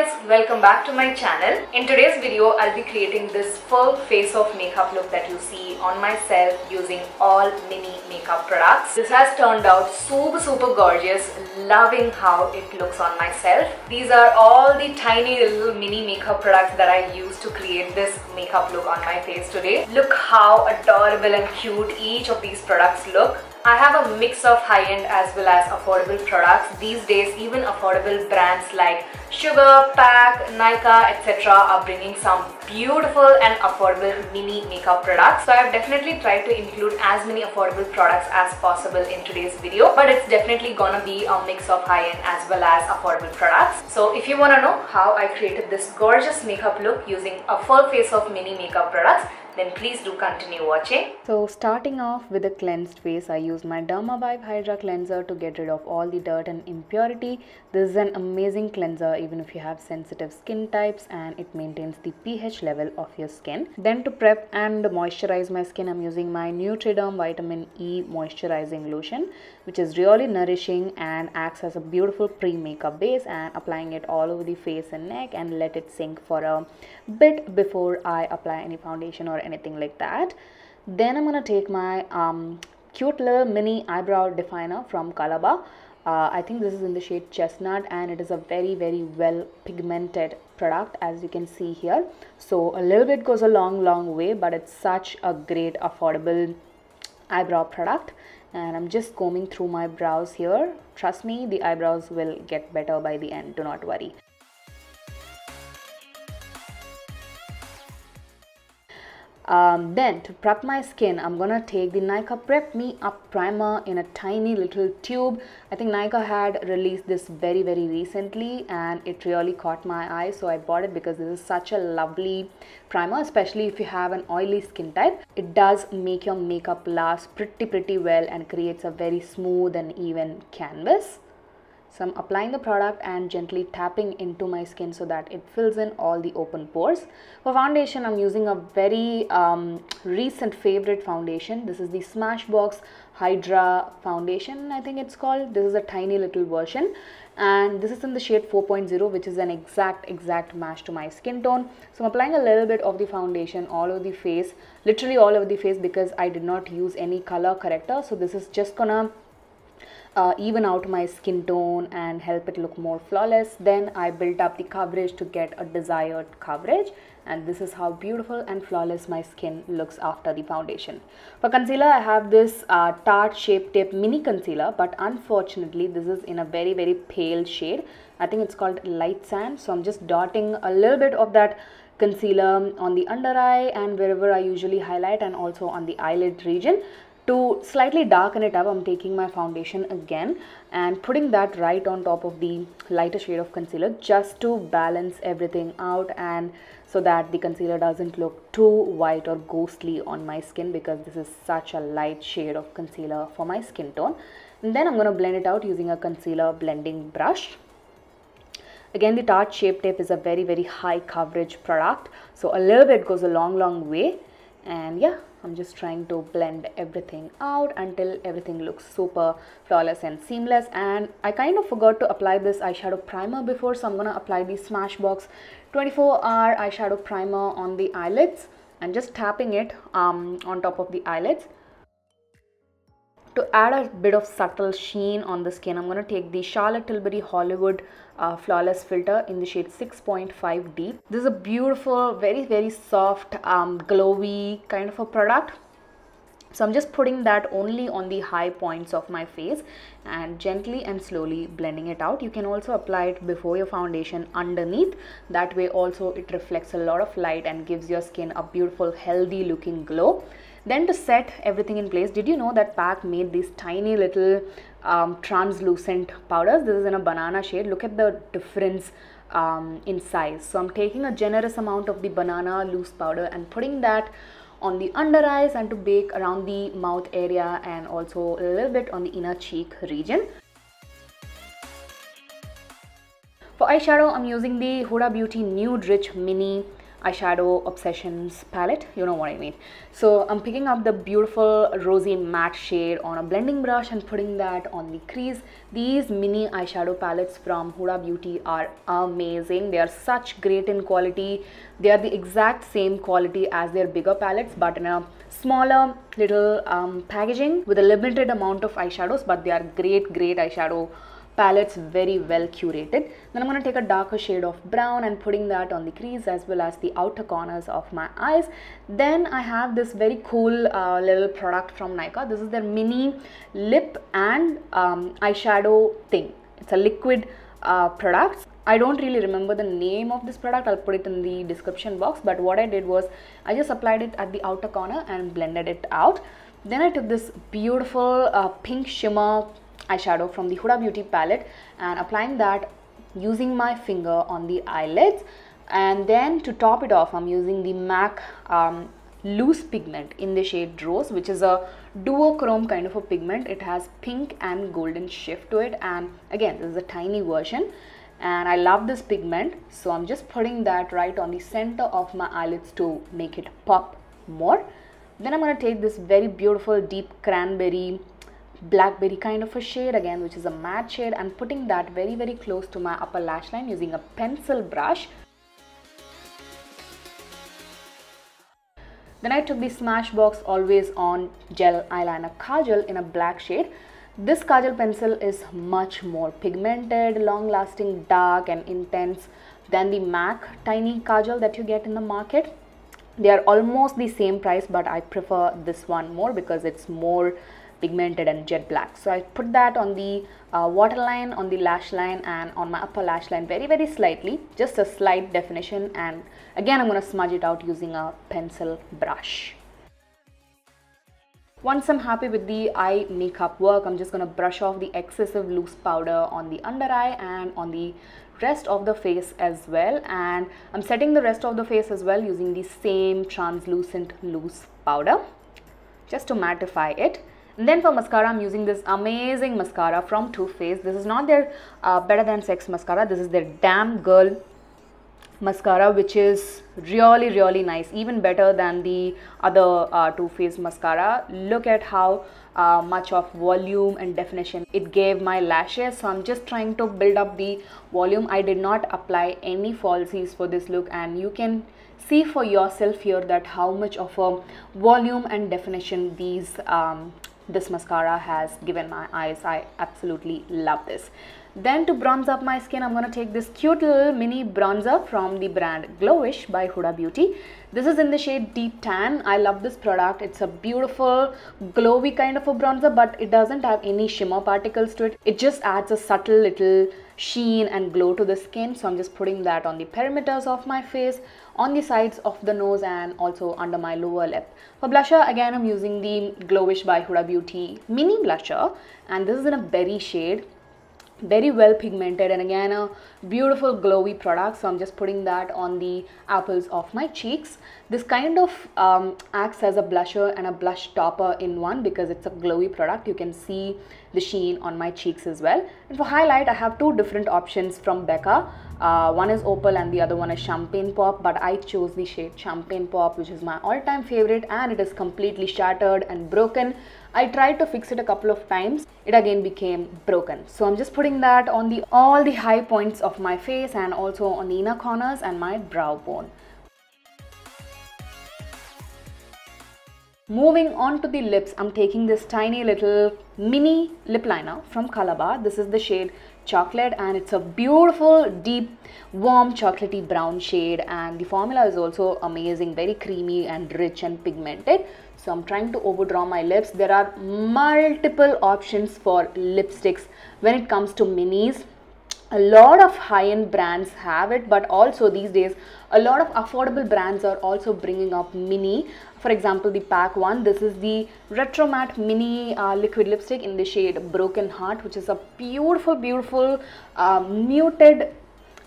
Guys, welcome back to my channel. In today's video, I'll be creating this full face of makeup look that you see on myself using all mini makeup products. This has turned out super super gorgeous, loving how it looks on myself. These are all the tiny little mini makeup products that I use to create this makeup look on my face today. Look how adorable and cute each of these products look. I have a mix of high-end as well as affordable products. These days, even affordable brands like Sugar, PAC, Nykaa, etc. are bringing some beautiful and affordable mini makeup products. So I've definitely tried to include as many affordable products as possible in today's video. But it's definitely gonna be a mix of high-end as well as affordable products. So if you wanna know how I created this gorgeous makeup look using a full face of mini makeup products, then please do continue watching. So starting off with a cleansed face, I use my Dermavive Hydra Cleanser to get rid of all the dirt and impurity. This is an amazing cleanser even if you have sensitive skin types and it maintains the pH level of your skin. Then to prep and moisturize my skin, I'm using my Neutriderm Vitamin E Moisturizing Lotion which is really nourishing and acts as a beautiful pre-makeup base and applying it all over the face and neck and let it sink for a bit before I apply any foundation or anything like that. Then I'm gonna take my um, cute little mini eyebrow definer from Colorbar. Uh, I think this is in the shade chestnut and it is a very very well pigmented product as you can see here. So a little bit goes a long long way but it's such a great affordable eyebrow product and I'm just combing through my brows here. Trust me the eyebrows will get better by the end do not worry. Um, then to prep my skin, I'm gonna take the Nykaa Prep Me Up Primer in a tiny little tube. I think Nykaa had released this very very recently and it really caught my eye so I bought it because this is such a lovely primer especially if you have an oily skin type. It does make your makeup last pretty pretty well and creates a very smooth and even canvas. So I'm applying the product and gently tapping into my skin so that it fills in all the open pores. For foundation, I'm using a very um, recent favorite foundation. This is the Smashbox Hydra foundation, I think it's called. This is a tiny little version and this is in the shade 4.0 which is an exact exact match to my skin tone. So I'm applying a little bit of the foundation all over the face, literally all over the face because I did not use any color corrector. So this is just gonna uh, even out my skin tone and help it look more flawless. Then I built up the coverage to get a desired coverage and this is how beautiful and flawless my skin looks after the foundation. For concealer I have this uh, Tarte Shape Tape Mini Concealer but unfortunately this is in a very very pale shade. I think it's called Light Sand so I'm just dotting a little bit of that concealer on the under eye and wherever I usually highlight and also on the eyelid region to slightly darken it up, I'm taking my foundation again and putting that right on top of the lighter shade of concealer just to balance everything out and so that the concealer doesn't look too white or ghostly on my skin because this is such a light shade of concealer for my skin tone. And then I'm going to blend it out using a concealer blending brush. Again, the Tarte Shape Tape is a very, very high coverage product. So a little bit goes a long, long way. And yeah, I'm just trying to blend everything out until everything looks super flawless and seamless. And I kind of forgot to apply this eyeshadow primer before so I'm gonna apply the Smashbox 24 hour eyeshadow primer on the eyelids and just tapping it um, on top of the eyelids to add a bit of subtle sheen on the skin, I'm going to take the Charlotte Tilbury Hollywood uh, Flawless Filter in the shade 6.5 Deep. This is a beautiful, very, very soft, um, glowy kind of a product. So I'm just putting that only on the high points of my face and gently and slowly blending it out. You can also apply it before your foundation underneath. That way also it reflects a lot of light and gives your skin a beautiful healthy looking glow. Then to set everything in place, did you know that PAC made these tiny little um, translucent powders? This is in a banana shade. Look at the difference um, in size. So I'm taking a generous amount of the banana loose powder and putting that on the under eyes and to bake around the mouth area and also a little bit on the inner cheek region. For eyeshadow, I'm using the Huda Beauty Nude Rich Mini eyeshadow obsessions palette you know what i mean. So i'm picking up the beautiful rosy matte shade on a blending brush and putting that on the crease. These mini eyeshadow palettes from huda beauty are amazing. They are such great in quality. They are the exact same quality as their bigger palettes but in a smaller little um, packaging with a limited amount of eyeshadows but they are great great eyeshadow palettes very well curated. Then i'm going to take a darker shade of brown and putting that on the crease as well as the outer corners of my eyes. Then i have this very cool uh, little product from Nykaa. This is their mini lip and um, eyeshadow thing. It's a liquid uh, product. I don't really remember the name of this product. I'll put it in the description box. But what I did was I just applied it at the outer corner and blended it out. Then I took this beautiful uh, pink shimmer eyeshadow from the Huda Beauty palette and applying that using my finger on the eyelids and then to top it off I'm using the MAC um, loose pigment in the shade rose which is a duochrome kind of a pigment. It has pink and golden shift to it. And again this is a tiny version. And I love this pigment so I'm just putting that right on the center of my eyelids to make it pop more. Then I'm going to take this very beautiful deep cranberry blackberry kind of a shade again which is a matte shade and putting that very very close to my upper lash line using a pencil brush then I took the Smashbox Always On Gel Eyeliner Kajal in a black shade this kajal pencil is much more pigmented, long lasting, dark and intense than the MAC tiny kajal that you get in the market. They are almost the same price but I prefer this one more because it's more pigmented and jet black. So I put that on the uh, waterline, on the lash line and on my upper lash line very very slightly, just a slight definition and again I'm going to smudge it out using a pencil brush. Once I'm happy with the eye makeup work, I'm just going to brush off the excessive loose powder on the under eye and on the rest of the face as well and I'm setting the rest of the face as well using the same translucent loose powder just to mattify it. Then for mascara, I'm using this amazing mascara from Too Faced. This is not their uh, Better Than Sex mascara. This is their Damn Girl mascara which is really really nice. Even better than the other uh, Too Faced mascara. Look at how uh, much of volume and definition it gave my lashes. So I'm just trying to build up the volume. I did not apply any falsies for this look. And you can see for yourself here that how much of a volume and definition these um, this mascara has given my eyes I absolutely love this then to bronze up my skin, I'm going to take this cute little mini bronzer from the brand Glowish by Huda Beauty. This is in the shade Deep Tan. I love this product. It's a beautiful glowy kind of a bronzer but it doesn't have any shimmer particles to it. It just adds a subtle little sheen and glow to the skin. So I'm just putting that on the perimeters of my face, on the sides of the nose and also under my lower lip. For blusher, again I'm using the Glowish by Huda Beauty mini blusher and this is in a berry shade very well pigmented and again a beautiful glowy product. So i'm just putting that on the apples of my cheeks. This kind of um, acts as a blusher and a blush topper in one because it's a glowy product. You can see the sheen on my cheeks as well. And for highlight i have two different options from becca. Uh, one is opal and the other one is champagne pop but i chose the shade champagne pop which is my all-time favorite and it is completely shattered and broken I tried to fix it a couple of times. It again became broken. So I'm just putting that on the all the high points of my face and also on the inner corners and my brow bone. Moving on to the lips, I'm taking this tiny little mini lip liner from Colorbar. This is the shade chocolate and it's a beautiful deep warm chocolatey brown shade and the formula is also amazing very creamy and rich and pigmented so I'm trying to overdraw my lips. There are multiple options for lipsticks when it comes to minis. A lot of high-end brands have it but also these days a lot of affordable brands are also bringing up mini. For example the PAC one this is the retro matte mini uh, liquid lipstick in the shade broken heart which is a beautiful beautiful uh, muted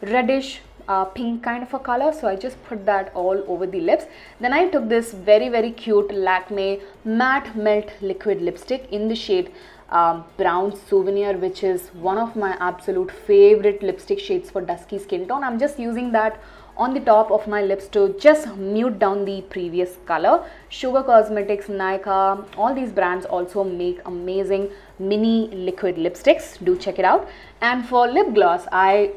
reddish uh, pink kind of a color so I just put that all over the lips then I took this very very cute Lakme matte melt liquid lipstick in the shade um, brown souvenir which is one of my absolute favorite lipstick shades for dusky skin tone I'm just using that on the top of my lips to just mute down the previous color. Sugar Cosmetics, Nykaa, all these brands also make amazing mini liquid lipsticks. Do check it out. And for lip gloss, I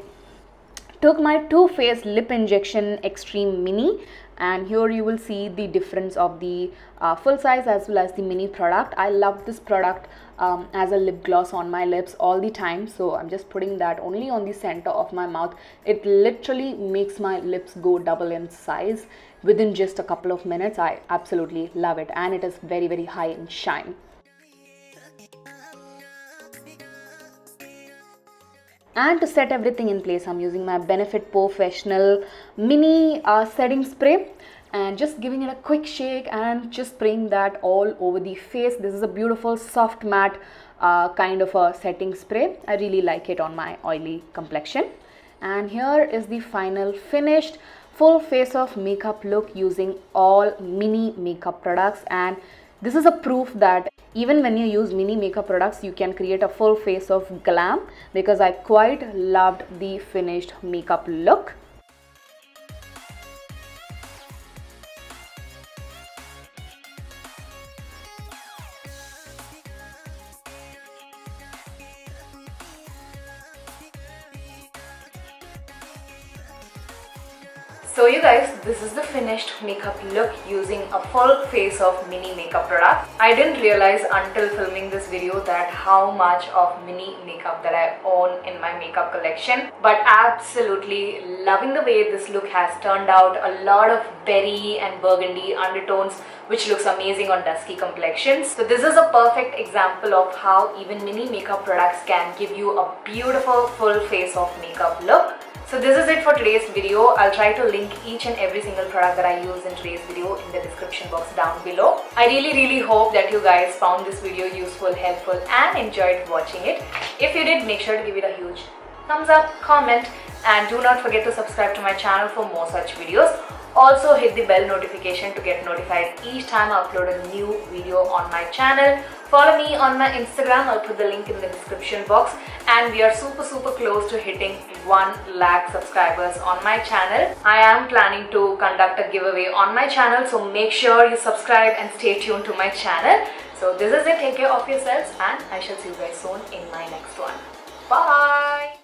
took my Too Faced Lip Injection Extreme Mini and here you will see the difference of the uh, full size as well as the mini product. I love this product um, as a lip gloss on my lips all the time so i'm just putting that only on the center of my mouth. It literally makes my lips go double in size within just a couple of minutes. I absolutely love it and it is very very high in shine and to set everything in place i'm using my benefit POREfessional mini uh, setting spray and just giving it a quick shake and just spraying that all over the face. This is a beautiful soft matte uh, kind of a setting spray. I really like it on my oily complexion. And here is the final finished full face of makeup look using all mini makeup products and this is a proof that even when you use mini makeup products you can create a full face of glam because I quite loved the finished makeup look So you guys, this is the finished makeup look using a full face of mini makeup product. I didn't realize until filming this video that how much of mini makeup that I own in my makeup collection. But absolutely loving the way this look has turned out. A lot of berry and burgundy undertones which looks amazing on dusky complexions. So this is a perfect example of how even mini makeup products can give you a beautiful full face of makeup look. So this is it for today's video. I'll try to link each and every single product that I use in today's video in the description box down below. I really really hope that you guys found this video useful, helpful and enjoyed watching it. If you did, make sure to give it a huge thumbs up, comment and do not forget to subscribe to my channel for more such videos. Also hit the bell notification to get notified each time I upload a new video on my channel. Follow me on my Instagram, I'll put the link in the description box and we are super super close to hitting 1 lakh subscribers on my channel. I am planning to conduct a giveaway on my channel so make sure you subscribe and stay tuned to my channel. So this is it, take care of yourselves and I shall see you guys soon in my next one. Bye!